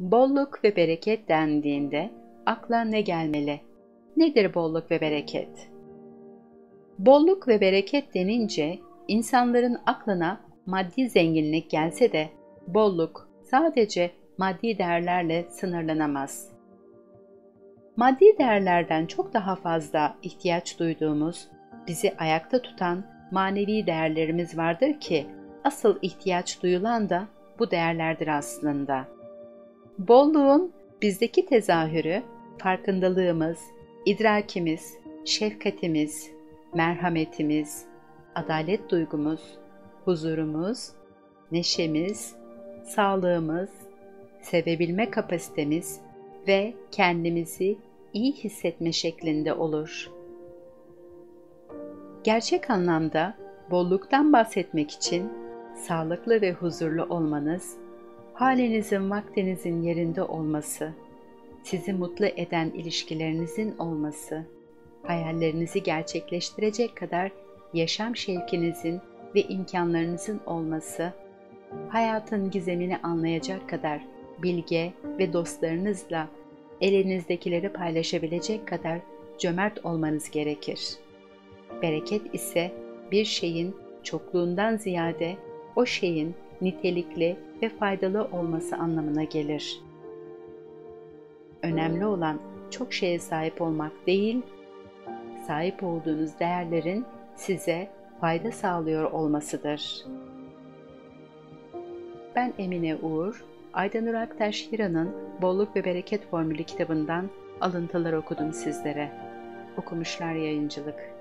Bolluk ve bereket dendiğinde akla ne gelmeli? Nedir bolluk ve bereket? Bolluk ve bereket denince insanların aklına maddi zenginlik gelse de bolluk sadece maddi değerlerle sınırlanamaz. Maddi değerlerden çok daha fazla ihtiyaç duyduğumuz, bizi ayakta tutan manevi değerlerimiz vardır ki asıl ihtiyaç duyulan da bu değerlerdir aslında. Bolluğun bizdeki tezahürü farkındalığımız, idrakimiz, şefkatimiz, merhametimiz, adalet duygumuz, huzurumuz, neşemiz, sağlığımız, sevebilme kapasitemiz ve kendimizi iyi hissetme şeklinde olur. Gerçek anlamda bolluktan bahsetmek için sağlıklı ve huzurlu olmanız, halinizin vaktinizin yerinde olması, sizi mutlu eden ilişkilerinizin olması, hayallerinizi gerçekleştirecek kadar yaşam şevkinizin ve imkanlarınızın olması, hayatın gizemini anlayacak kadar bilge ve dostlarınızla elinizdekileri paylaşabilecek kadar cömert olmanız gerekir. Bereket ise bir şeyin çokluğundan ziyade o şeyin nitelikli ve faydalı olması anlamına gelir. Önemli olan çok şeye sahip olmak değil, sahip olduğunuz değerlerin size fayda sağlıyor olmasıdır. Ben Emine Uğur, Aydanur Aktaş Hira'nın Bolluk ve Bereket Formülü kitabından alıntılar okudum sizlere. Okumuşlar Yayıncılık